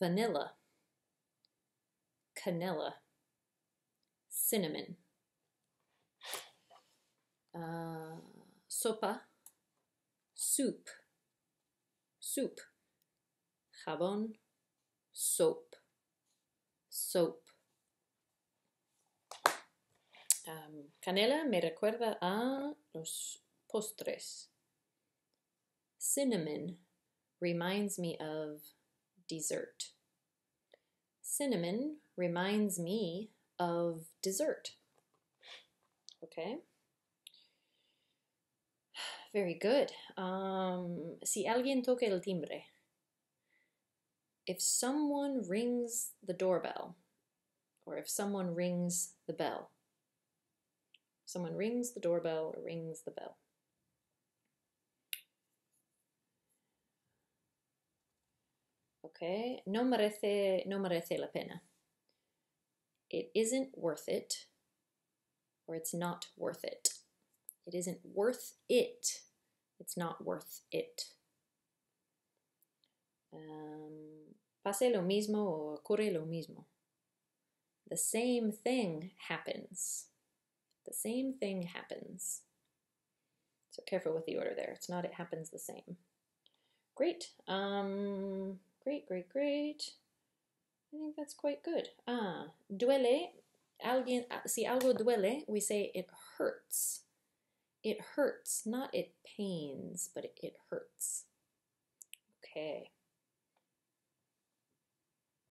vanilla, canela, cinnamon, uh, sopa, soup, soup, jabón, soap, soap. Um, canela me recuerda a los postres. Cinnamon reminds me of dessert. Cinnamon reminds me of dessert. Okay. Very good. Um, si alguien toca el timbre. If someone rings the doorbell, or if someone rings the bell. Someone rings the doorbell or rings the bell. Okay, no merece, no merece la pena. It isn't worth it, or it's not worth it. It isn't worth it. It's not worth it. Um, pase lo mismo o ocurre lo mismo. The same thing happens. The same thing happens. So careful with the order there. It's not it happens the same. Great. Um, great, great, great. I think that's quite good. Ah, duele. Alguien, si algo duele, we say it hurts. It hurts, not it pains, but it, it hurts. Okay.